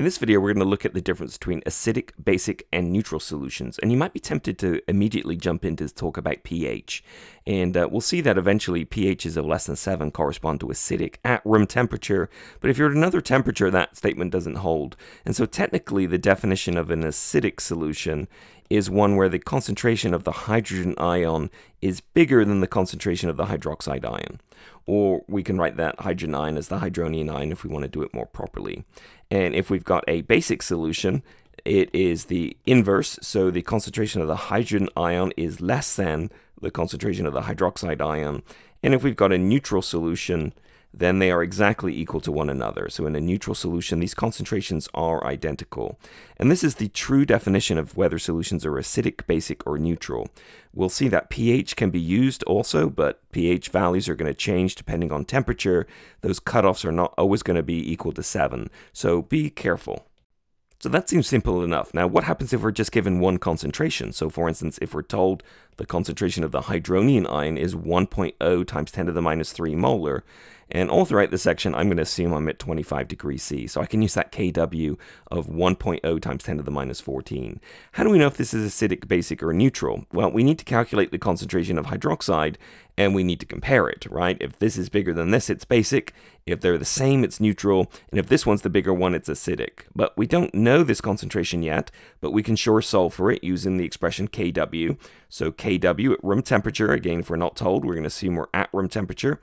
In this video, we're going to look at the difference between acidic, basic, and neutral solutions. And you might be tempted to immediately jump into talk about pH. And uh, we'll see that eventually pHs of less than 7 correspond to acidic at room temperature. But if you're at another temperature, that statement doesn't hold. And so technically, the definition of an acidic solution is one where the concentration of the hydrogen ion is bigger than the concentration of the hydroxide ion. Or we can write that hydrogen ion as the hydronium ion if we want to do it more properly. And if we've got a basic solution, it is the inverse. So the concentration of the hydrogen ion is less than the concentration of the hydroxide ion. And if we've got a neutral solution, then they are exactly equal to one another. So in a neutral solution, these concentrations are identical. And this is the true definition of whether solutions are acidic, basic, or neutral. We'll see that pH can be used also, but pH values are going to change depending on temperature. Those cutoffs are not always going to be equal to 7. So be careful. So that seems simple enough. Now, what happens if we're just given one concentration? So, for instance, if we're told the concentration of the hydronium ion is 1.0 times 10 to the minus 3 molar, and all throughout this section, I'm going to assume I'm at 25 degrees C. So I can use that Kw of 1.0 times 10 to the minus 14. How do we know if this is acidic, basic, or neutral? Well, we need to calculate the concentration of hydroxide and we need to compare it, right? If this is bigger than this, it's basic. If they're the same, it's neutral. And if this one's the bigger one, it's acidic. But we don't know this concentration yet, but we can sure solve for it using the expression Kw. So Kw at room temperature, again, if we're not told, we're going to assume we're at room temperature,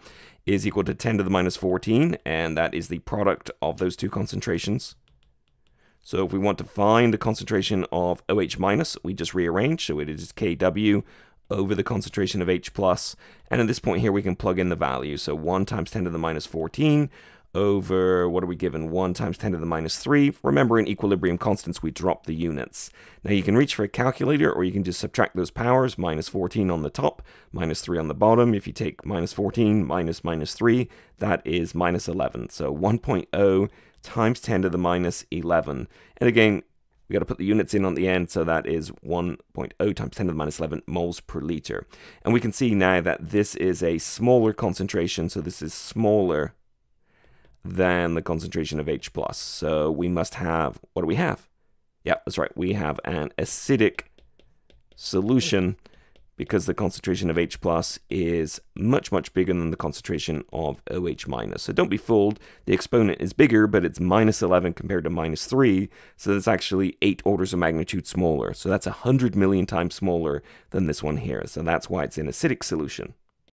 is equal to 10 to the minus 14, and that is the product of those two concentrations. So if we want to find the concentration of OH minus, we just rearrange, so it is Kw over the concentration of H plus, and at this point here we can plug in the value, so 1 times 10 to the minus 14 over, what are we given, 1 times 10 to the minus 3. Remember, in equilibrium constants, we drop the units. Now, you can reach for a calculator, or you can just subtract those powers, minus 14 on the top, minus 3 on the bottom. If you take minus 14 minus minus 3, that is minus 11. So 1.0 times 10 to the minus 11. And again, we got to put the units in on the end, so that is 1.0 times 10 to the minus 11 moles per liter. And we can see now that this is a smaller concentration, so this is smaller than the concentration of H+. plus. So we must have, what do we have? Yeah, that's right. We have an acidic solution because the concentration of H plus is much, much bigger than the concentration of OH minus. So don't be fooled. The exponent is bigger, but it's minus 11 compared to minus 3. So that's actually 8 orders of magnitude smaller. So that's 100 million times smaller than this one here. So that's why it's an acidic solution.